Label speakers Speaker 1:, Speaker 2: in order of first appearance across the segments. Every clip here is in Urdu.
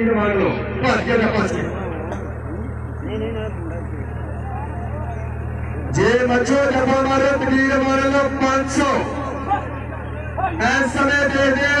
Speaker 1: تیر مار لو بس جگہ پس جے بچو جب مارو تیر مارے لو، پانچ سو۔ ایسا میں دے دیا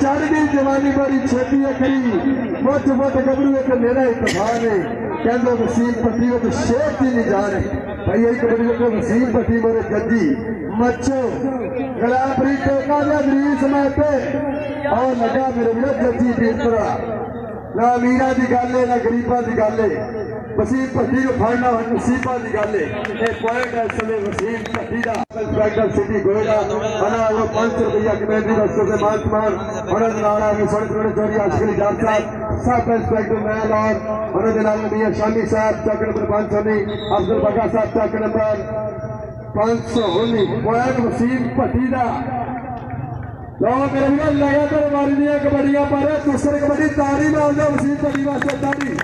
Speaker 1: چڑھتی جوانی بڑی چھتی اکڑی مٹھ مٹھ گبرو ایک میرا اتفاق ہے۔ کہندو وسیم پتی وچ شیر دی نہیں جانے بھئی ایک بڑی کو وسیم پتی مرے گدی مچو گلا پری ٹوکا دے میں تے اور لگا میرے وچ گدی پیترا نہ امیرا کی گل ہے نہ گریبا کی گل ہے وسیم پٹی کو پھڑنا ہو نصیبہ دی گل ہے اے پوائنٹ ہے سمے وسیم پٹی کا اسپیکٹر سٹی پوائنٹ وسیم پٹی لوگ رنگا لگاتار ماری دیا کبڈیاں پر دوسرے کبڈی تاری مال دیا مسیح تاری واسطے تاری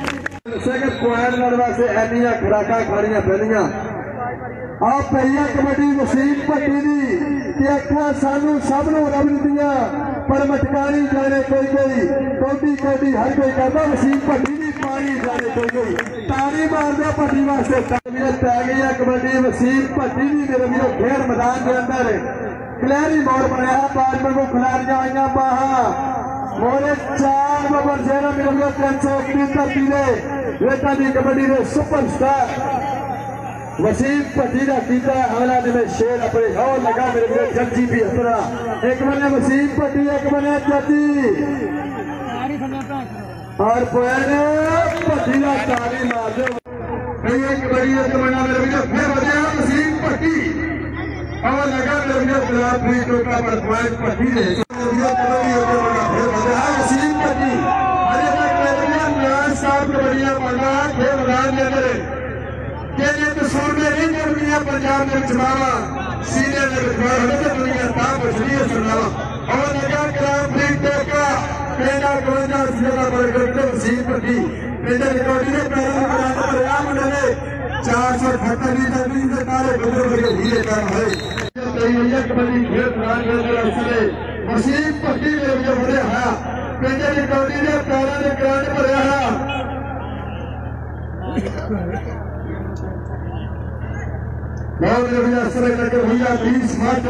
Speaker 1: سے کہ کوہل نروا سے اینیاں کھڑاکا کھاڑیاں پہلیاں آپ پہلیاں کبڈی مسیح پٹی دی کہ اکھا سانو سب نو رب دیاں پر مٹکانی جانے کوئی کوئی کوٹی کوٹی ہر کوئی کہتا مسیح پٹی دی پانی جانے کوئی کوئی تاری مار دیا پٹی واسطے تاری پہ گئی کبڈی مسیح پٹی دی میرے میرے گھیر میدان کے اندر ہے کلیری مور بنایا پانچ پر کو کھلاڑیاں آئیاں پاہا مورے چار نمبر زیرہ ملن گیا تین سو اکیس دی کبڑی دے سپر سٹار وسیم پٹیرا کیتا ہے حملہ نے شیر اپنے اور لگا میرے میرے جرجی بھی اپنا ایک منہ وسیم پتی ایک منہ جاتی اور پوینے پٹیرا تاری مار ایک بڑی ہے تمنا میرے میرے پھر بجے ہیں وسیم پٹی اور لگا میرے میرے خلاف بھی ٹوٹا پر پوائنٹ پٹی نے وسیم پٹی ارے میں کہہ نواز صاحب کے بڑھیا پڑھا کھیل میدان کے اندر کہ یہ تصور میں نہیں کر دیا پنجاب میں جماوا سینے میں بٹھوا ہمیں دنیا تا بچری ہے۔ سناوا اور لگا کلام بھی ٹوکا پینا کونجا سیدھا پر کرتے وسیم پٹی پینا ریکارڈی نے پیرا بنا ڈلے چار سو اٹھہتر لیٹر سے کارے بدر بڑے ہیلے کام ہے کبھی کھیل میں مجھے بڑے ہاں پیجے کی نے پیرا نے کران پر رہا اور میرے بھیا کر کے بھیا بیس مارٹ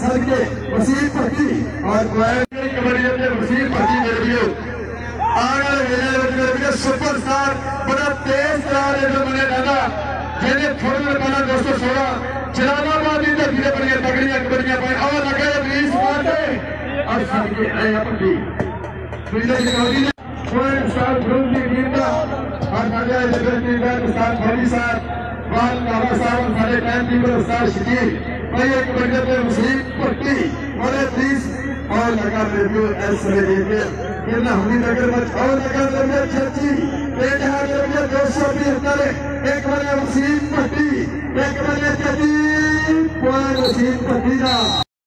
Speaker 1: سر کے وسیم پٹی اور کوئر کبھی اپنے وسیم میرے بھیا آنے والے سپر سٹار بڑا تیز کار ہے جو میں نے ڈالا جنہیں تھوڑے دیر پہلا دوستو سوڑا جلال آباد کی دھرتی دے بڑیاں تگڑیاں کبڑیاں پائیں۔ اور لگا یہ بیس مارٹے اور سر کے اے اپنی پہلے کی نے گروپ کی ٹیم کا۔ اور ٹیم کا استاد صاحب صاحب، سارے ٹائم ٹیم کا استاد بھائی، ایک بڑے پہ مسلم پٹی۔ بڑے اور لگا ریڈیو ریڈیو ہمیں نگر اور لگا ریڈیو ریڈیو دو سو بیہتر بڑے مسلم